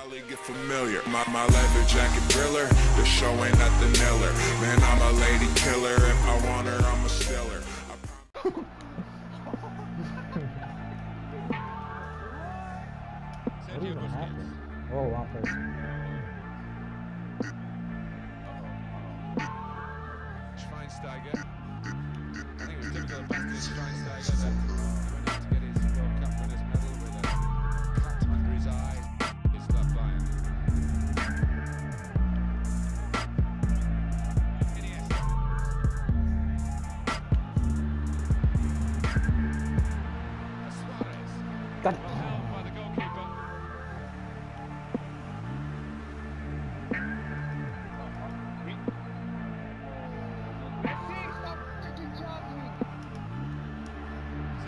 Probably get familiar. My, my leather jacket thriller. The show ain't nothing iller. Man, I'm a lady killer. If I want her, I'm a stiller. Oh. Schweinsteiger. I think it was typical of Bastian Schweinsteiger.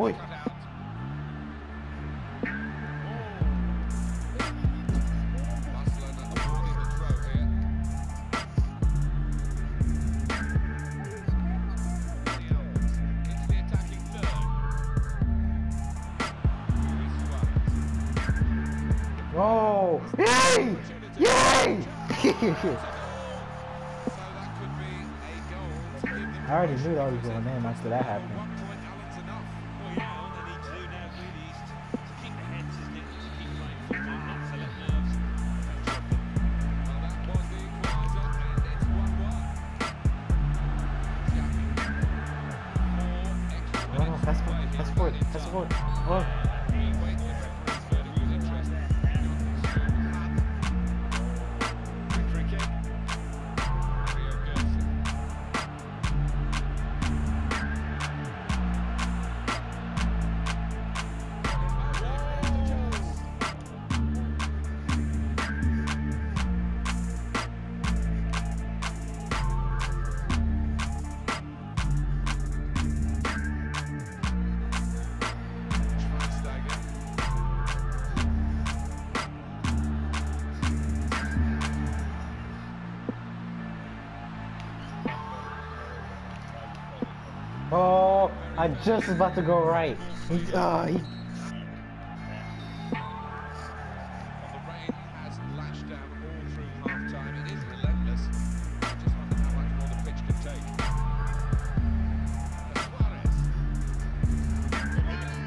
Oi. Oh! Yay! Yay! I already knew that was going in after that happened. 嗯 I'm just about to go right. He, uh, he...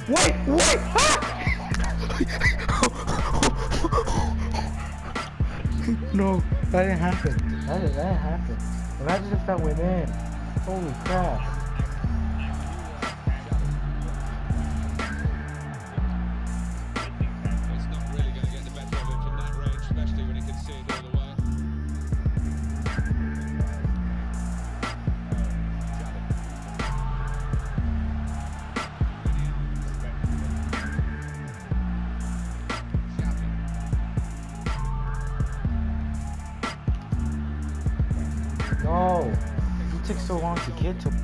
Wait, wait! Ah! no, that didn't happen. That didn't, that didn't happen. Imagine if that went in. Holy crap. Oh, you took so long to get to.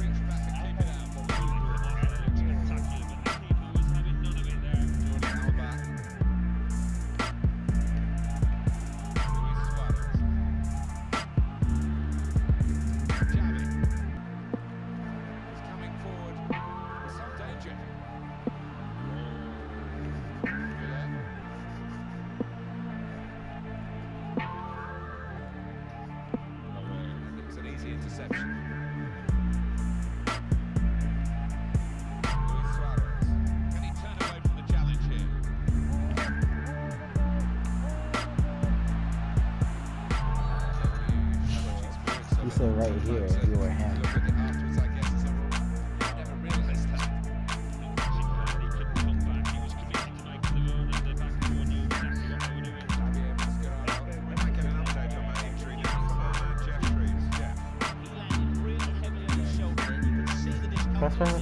interception. He said right here if you were him. That.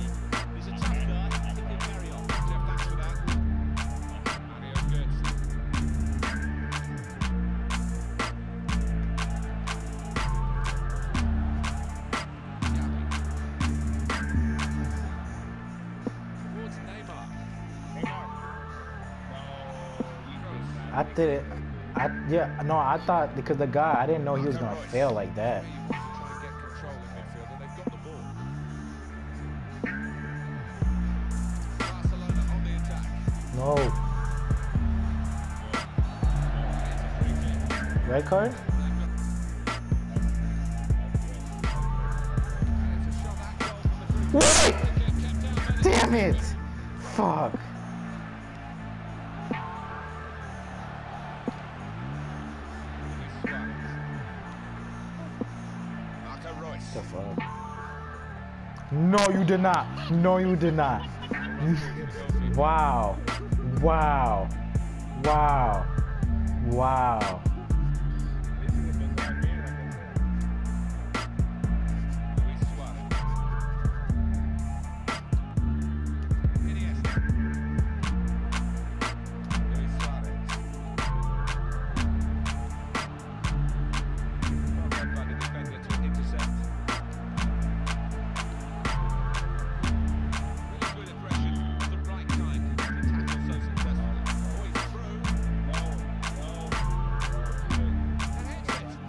I did it. I yeah no I thought because the guy I didn't know he was gonna fail like that. The free Wait! kick. Kept out by the Damn it! Fuck. Luis Suarez. Marco Reus. The fuck. No, you did not. No, you did not. wow. Wow. Wow. Wow.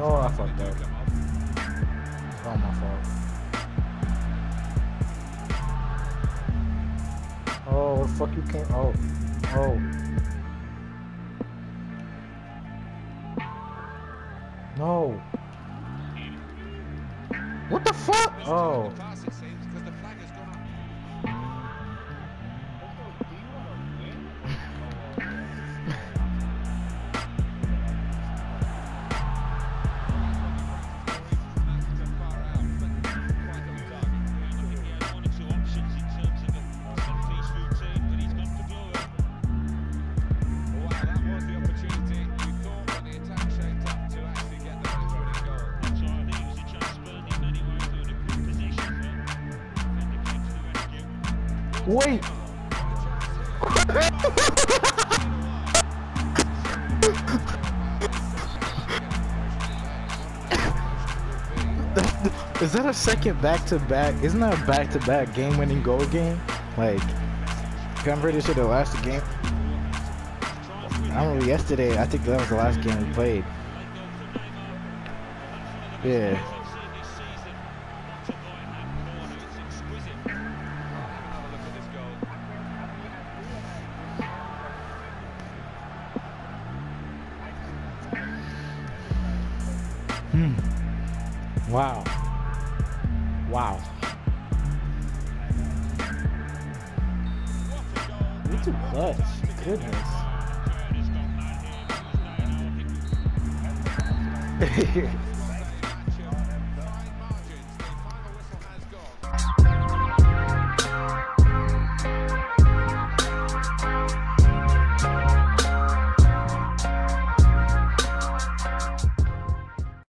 No, I fucked up. It's not my fault. Oh, what the fuck you came? Oh, oh. No. What the fuck? Oh. Wait. Is that a second back to back? Isn't that a back to back game winning goal game? Like, I'm pretty sure the last game. I don't remember yesterday, I think that was the last game we played. Yeah. Wow. Wow. You're too clutch. Goodness.